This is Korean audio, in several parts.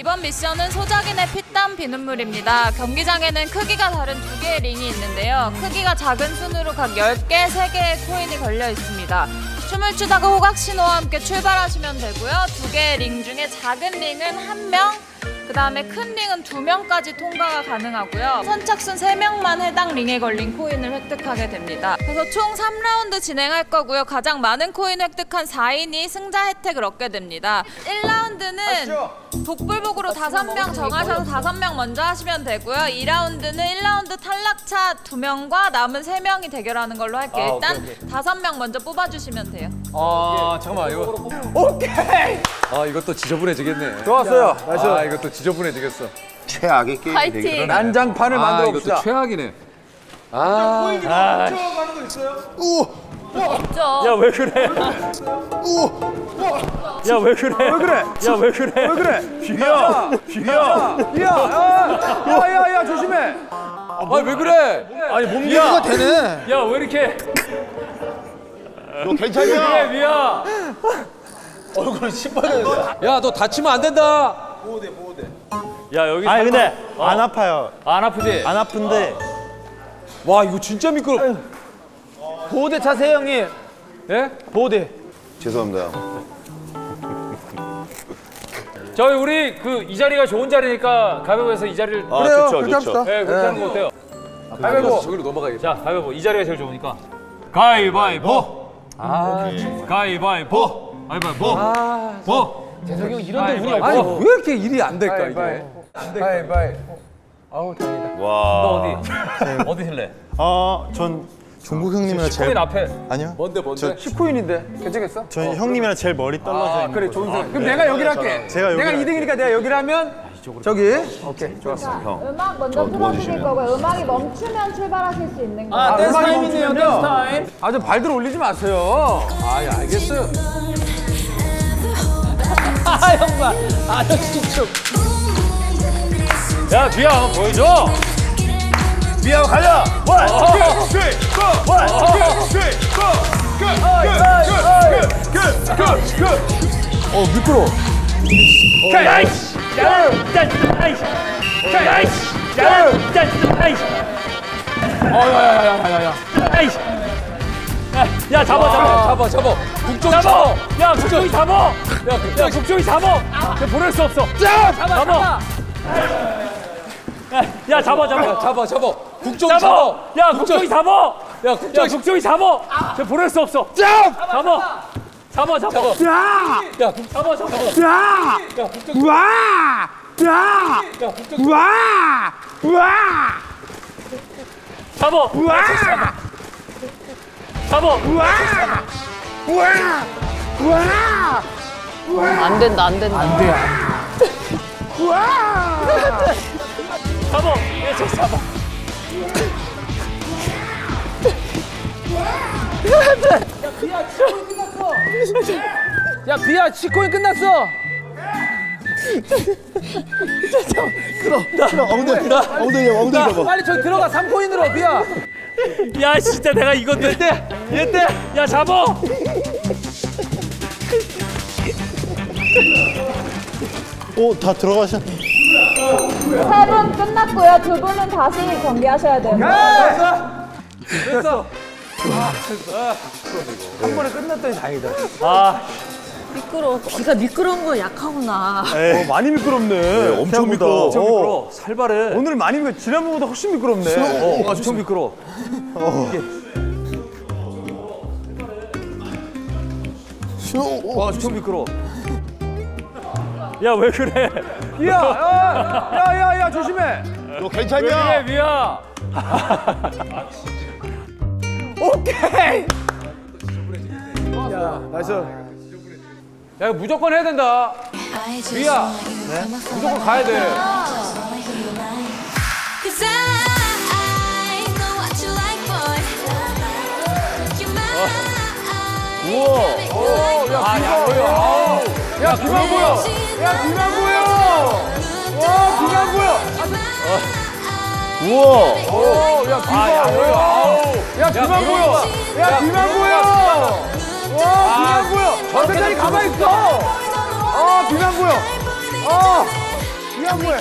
이번 미션은 소작인의 피땀 비눗물입니다. 경기장에는 크기가 다른 두 개의 링이 있는데요. 크기가 작은 순으로 각 10개, 3개의 코인이 걸려 있습니다. 춤을 추다가 호각 신호와 함께 출발하시면 되고요. 두 개의 링 중에 작은 링은 한 명, 그 다음에 큰 링은 두 명까지 통과가 가능하고요. 선착순 세명만 해당 링에 걸린 코인을 획득하게 됩니다. 그래서 총 3라운드 진행할 거고요. 가장 많은 코인 획득한 4인이 승자 혜택을 얻게 됩니다. 1라운드는 복불복으로 다섯 명 정하셔서 다섯 명 먼저 하시면 되고요. 2라운드는 1라운드 탈락자 두명과 남은 세명이 대결하는 걸로 할게요. 아, 일단 오케이, 다섯 명 먼저 뽑아주시면 돼요. 아 잠깐만 이거 오케이. 아 이것도 지저분해지겠네. 좋았어요. 나이스. 아 이것도 지저분해지겠어. 최악의 게임이 파이팅! 되겠네. 난장판을 아 만들어 이것도 봅시다. 최악이네. 아 없죠. 야 왜 그래? 야왜 그래? 왜 그래? 야 왜 그래? 왜 그래? 비야. 비야. 비야. 야 야 야 조심해. 아 왜 그래? 아니 몸이야. 되네. 야 왜 이렇게? 너 괜찮냐? 그래 미야. 야너 다치면 안 된다. 야 여기. 아니 근데 어. 안 아파요. 안 아프지? 안 아픈데 와 이거 진짜 미끄러. 보호대 차세요 형님. 예? 보호대. 죄송합니다. 저희 우리 그 이 자리가 좋은 자리니까 가위바위보에서 이 자리를. 아, 그래요. 좋죠, 그렇게 좋죠. 합시다. 네 그렇게 하는 거 어때요? 가위바위보. 저기로 넘어가겠다. 자 가위바위보 이 자리가 제일 좋으니까. 가위바위보. 아 가위바위보. 가위바위보. 보. 재석이 형 이런 데 운이 가위바위보. 아니 왜 이렇게 일이 안 될까 이게? 바이 바이. 아우 다행이다. 와. 너 어디? 어디 설래? 어 전 종국 형님이랑 제일 앞에. 아니요. 뭔데 뭔데? 10코인인데 괜찮겠어? 저 형님이랑 제일 멀리 떨어져 아 있는 그래. 좋은 생각. 그럼 내가 여기를 할게. 제가 내가 여기를 2등이니까 내가 여기를 하면 저기. 오케이 좋았어. 음악 먼저 도와주시면. 거고요. 음악이 멈추면 출발하실 수 있는 거예요. 아, 댄스 타임이네요. 댄스 타임. 아주 발들 올리지 마세요. 아 예, 알겠어요. 아 형만. 아저 춤춤. 야 뷔야 한번 보여줘. 미안 가자. One, two, three, four. One, two, three, four. 끝, 끝, 끝, 끝, 끝, 끝. 어 미끄러. 아이씨. 야, 짠, 아이씨. 아이씨. 야, 짠, 아이씨. 어야 야 야 야야. 아이씨. 야, 야 잡아 잡아. 잡아 잡아. 국종 잡아! 잡아. 야, 국종이 잡아! 야, 야 국종이 잡아! 야, 보낼 수 없어. 잡아 잡아. 야, 야, 잡아, 잡아. 잡아 잡아. 국종 잡아! 잡아. 야, 국종이 잡아! 야 국종 국종이 잡아! 야, 보낼 수 없어. 잡. 잡아! 잡아, 잡아. 야. 야 국- 잡아, 잡아. 야. 야 국종 와. 야. 야 국종 와. 와. 잡아. 와. 잡아. 와. 와. 와. 안 된다, 안 된다. 안 돼. 와. 잡아. 야, 저 잡아. 야 비야 10코인 끝났어. 엉덩이 엉덩이 엉덩이 봐봐. 빨리 저기 들어가 3코인으로 비야. 야, 진짜 내가 이건데. 얘때, 얘때. 야, 잡아. 오다 들어가셨. 세분 끝났고요. 두 분은 다시 경기하셔야 돼요. 됐어. 한 번에 끝났더니 다행이다. 아, 미끄러워. 귀가 미끄러운 거 약하구나. 어, 많이 미끄럽네. 엄청 생각보다. 미끄러워. 어, 미끄러워. 살발해. 오늘 많이 미끄러. 지난번보다 훨씬 미끄럽네. 어, 엄청 미끄러워. 와 엄청 미끄러워. 야, 왜 그래? 야, 야, 야, 야, 조심해. 너왜 괜찮냐? 그래, 미야? 오케이. 야, nice. 야 이거 무조건 해야 된다. 뷔야 무조건 가야 돼. Cause I know what you like, boy. You're mine. 우와. 야, 야, 보여. 야, 뷔만 보여. 야, 뷔만 보여. 와, 비만 보여. 우와. 오, 야, 비만 보여. 야, 비만 보여. 야, 비만 보여. 와, 비만 보여. 저 세상에 가만히 있어. 아, 비만 보여. 아, 피눈물.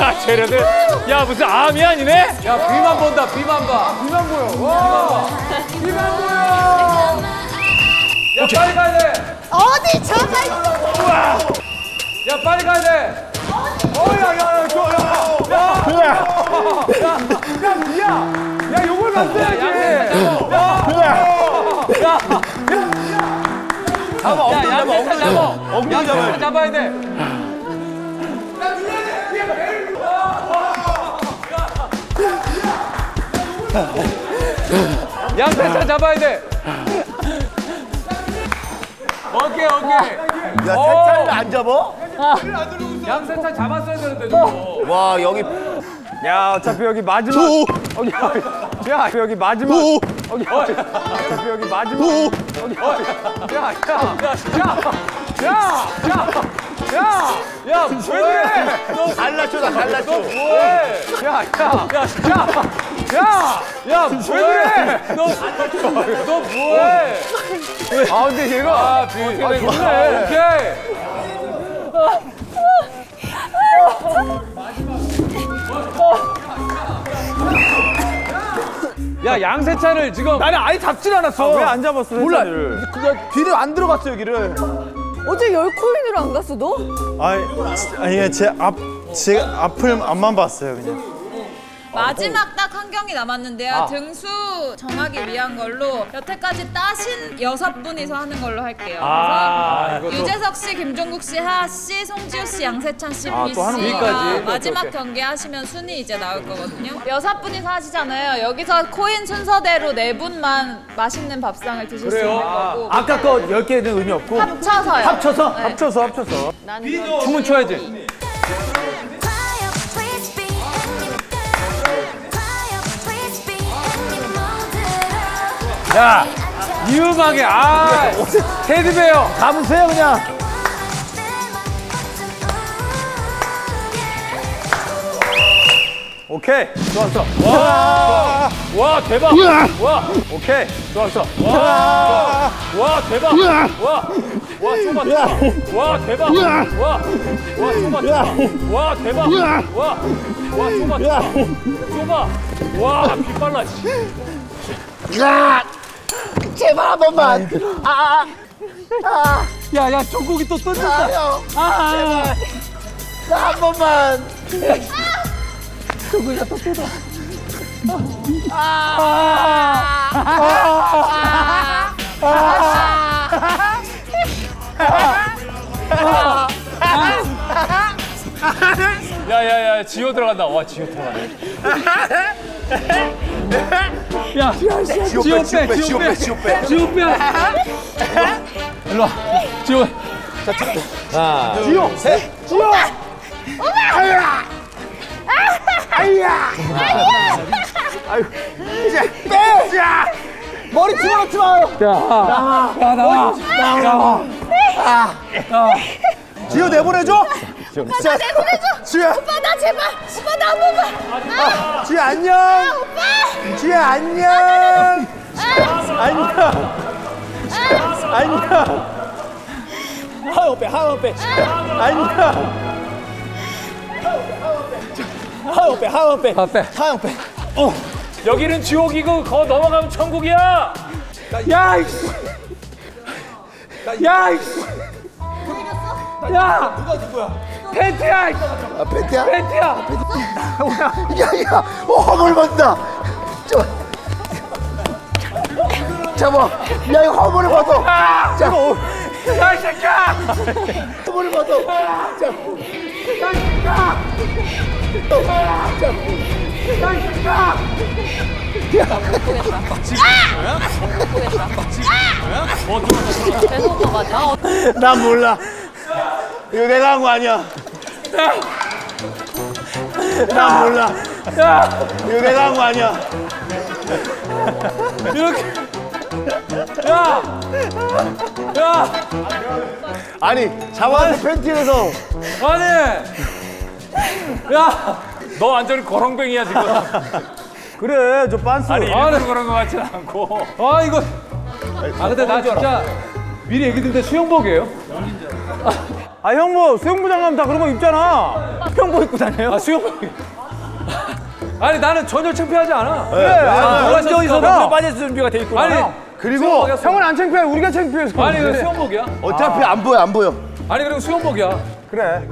아, 쟤네들. 야, 무슨 암이 아니네? 야 비만 본다 비만 봐. 비만 보여. 와. 비만 보여. 야 빨리 가야 돼. 어디 저가 있어? 야 빨리 가야 돼. 어야 야야 저 야. 야. 야. 야 미야. 야 요걸 만 엉덩이 잡아야 돼. 양세찬 잡아야 돼. 오케이 오케이. 야, 세찬이를 안 잡아? 양세찬 잡았어야 되는데. 와, 여기 야 어차피 여기 마지막. 여기 마지막. 여기 어차피 여기 마지막. 여기 야야야야야야 야. 야 뭐해? 갈라쳐다, 갈라쳐. 뭐해? 야, 야, 야, 야 뭐해? 너너 뭐해? 아, 근데 얘가. 아, 비. 아, 좋네. 오케이. 야, 양세찬을 지금 나는 아예 잡질 않았어. 왜안 잡았어? 몰라. 그냥 뒤를 안 들어갔어 여기를. 어제 열 코인으로 안 갔어 너? 아니, 아니 제 앞 제 앞을 앞만 봤어요 그냥. 마지막 딱 한 경기 남았는데요. 등수 정하기 위한 걸로 여태까지 따신 여섯 분이서 하는 걸로 할게요. 아, 그래서 이것도 유재석 씨, 김종국 씨, 하하 씨, 송지효 씨, 양세찬 씨, 아, 비 씨가 거까지? 마지막 경기 하시면 순위 이제 나올 거거든요. 여섯 분이서 하시잖아요. 여기서 코인 순서대로 네 분만 맛있는 밥상을 드실 수 그래요? 있는 거고 아까 거 10개는 의미 없고 합쳐서요. 합쳐서 네. 합쳐서 합쳐서. 춤은 춰야지. 야, 이 음악에 아, 테디베어. 감으세요 그냥. 오케이. 좋았어. 와, 대박. 와, 오케이. 좋았어. 와, 대박. 와, 와, 좁아, 좁아. 와, 대박. 와, 와, 좁아, 좁아. 와, 대박. 와, 와, 좁아, 좁아. 좁아. 와, 비 빨라. 씨. 제발 한 번만. 야, 야, 종국이 또 던졌다. 아, 형. 제발. 나한 번만. 야, 야, 야, 지호 들어간다. 와, 지호 들어가네. 지호 빼, 지호 빼, 지호 빼, 지호 빼. 지호 빼. 일로 와. 지호. 지호, 셋, 지호. 머리 집어넣지 마요. 야, 나와. 지호 내보내줘. 오빠 나 내보내줘. 지호야, 오빠 나 제발. 오빠 나 한 번만. 지호 안녕. 오빠. 지호 안녕. 안녕. 안녕. 하영 빼, 하영 빼. 안녕. 하영 빼, 하영 빼. 아, 빼. 하영 빼. 여기는 지옥이고, 거 넘어가면 천국이야. 야. 야. 야, 누가 누구야? 팬티야. 아, 벤트야. 팬티야. 야야. 어 허물. 저. 잡아. 야 이거 허물을 받아. 자. 야, 이 새끼야. 허물을 받아. 자. 재수 오빠 맞아? 난 몰라. 이거 내가 한 거 아니야. 난 몰라. 이거 내가 한 거 아니야. 아니, 잡아서 팬티에서 아니. 야. 너 완전히 거렁뱅이야, 지금. 그래, 저 빤스. 아니, 일부러 그런 거 같진 않고. 아 이거. 아 근데 나 진짜 미리 얘기 듣는데 수영복이에요? 아 형 뭐 수영부 장 가면 다 그런 거 입잖아. 수영복 입고 다녀요? 아 수영복. 아니 나는 전혀 창피하지 않아. 그래. 아, 어디서 형. 빠질 준비가 돼 있구나. 아니 그리고 수영복이야, 수영복. 형은 안 창피해. 우리가 창피해서. 아니 그래. 수영복이야? 어차피 안 보여 안 보여. 아니 그리고 수영복이야. 그래.